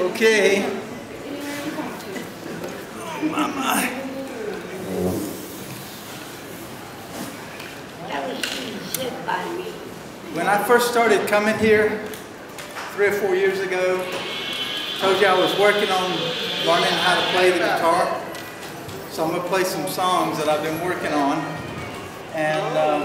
Okay. Oh, mama. When I first started coming here, three or four years ago, told you I was working on learning how to play the guitar. So I'm going to play some songs that I've been working on. And uh,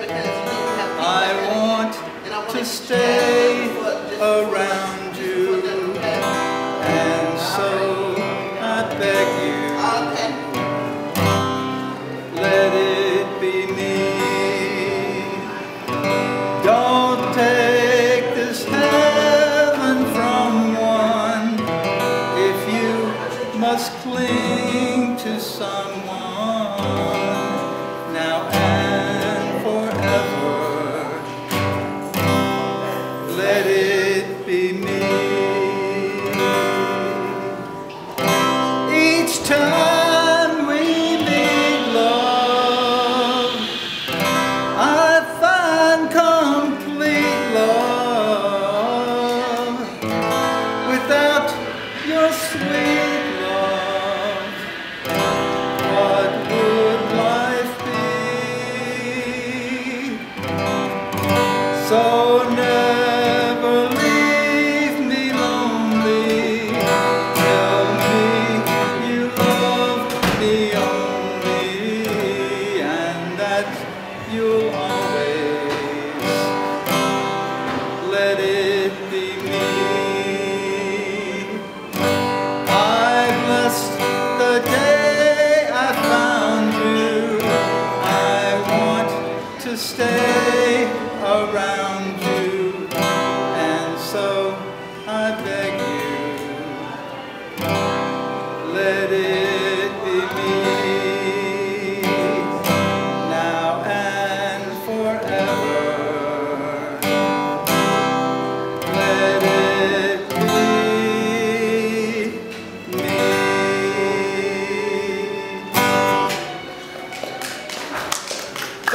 Let it be me. Each time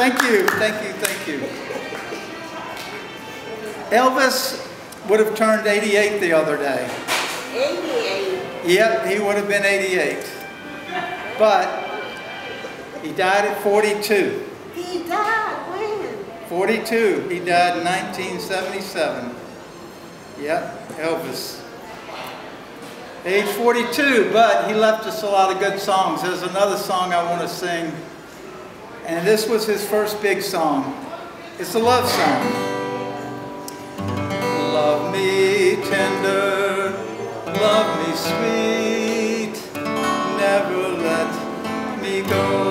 Thank you, thank you, thank you. Elvis would have turned 88 the other day. 88. Yep, he would have been 88. But he died at 42. He died when? 42. He died in 1977. Yep, Elvis. Age 42, but he left us a lot of good songs. There's another song I want to sing, and this was his first big song. It's a love song. Love me tender, love me sweet, never let me go.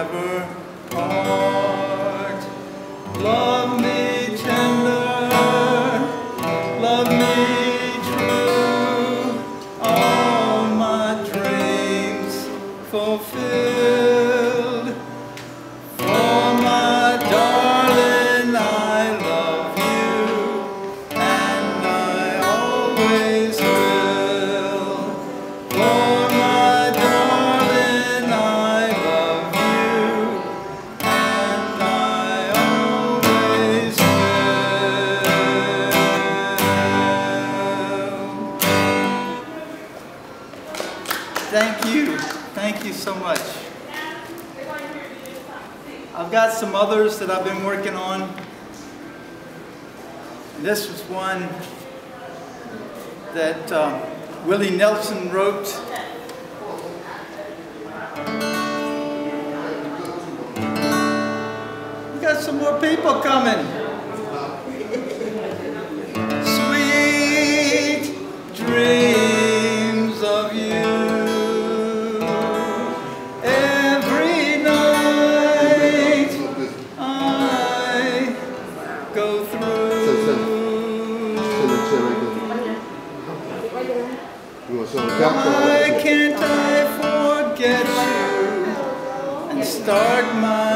And Thank you so much. I've got some others that I've been working on. This was one that uh, Willie Nelson wrote. We got some more people coming. Why can't I forget you and start my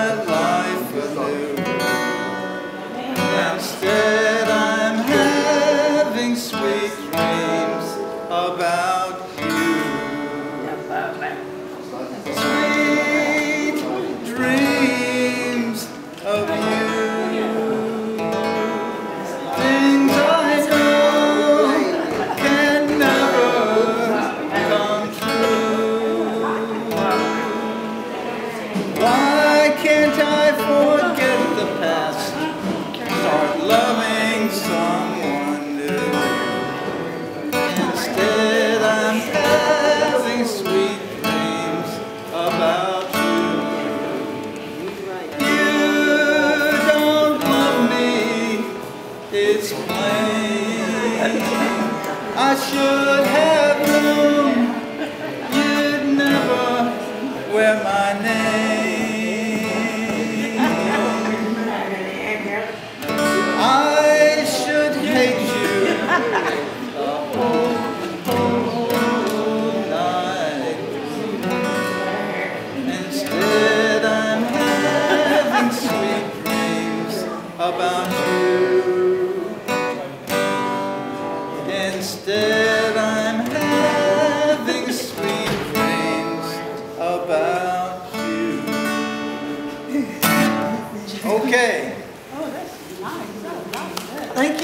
I should have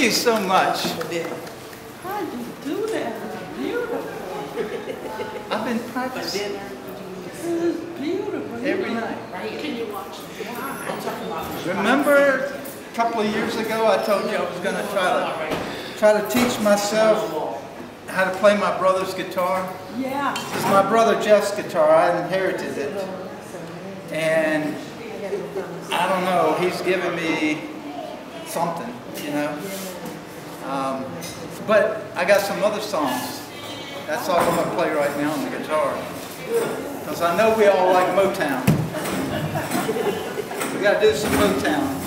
you so much. How'd you do that? Beautiful. I've been practicing is beautiful. every night. Can you watch? I'm talking about. Remember a couple of years ago, I told you I was going to try to try to teach myself how to play my brother's guitar. Yeah. It's my brother Jeff's guitar. I inherited it, and I don't know. He's given me something, you know. Um, but I got some other songs. That's all I'm going to play right now on the guitar. Because I know we all like Motown. We got to do some Motown.